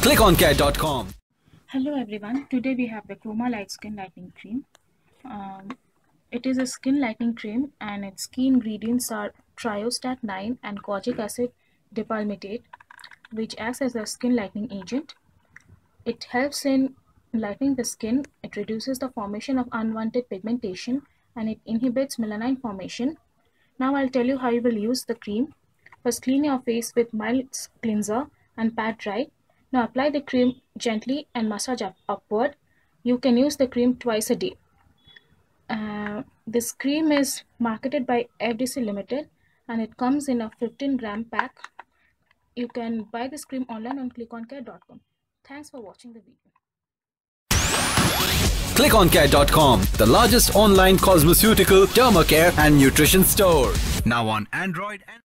ClickOnCare.com. Hello everyone, today we have the Kromalite Skin Lightening Cream. Um, it is a skin lightening cream and its key ingredients are triostat 9 and kojic acid dipalmitate which acts as a skin lightening agent. It helps in lightening the skin, it reduces the formation of unwanted pigmentation and it inhibits melanin formation. Now I'll tell you how you will use the cream. First clean your face with mild cleanser and pat dry. Now apply the cream gently and massage up upward. You can use the cream twice a day. Uh, this cream is marketed by FDC Limited and it comes in a 15 gram pack. You can buy this cream online on clickoncare.com. Thanks for watching the video. ClickOnCare.com, the largest online cosmeceutical, derma care and nutrition store. Now on Android and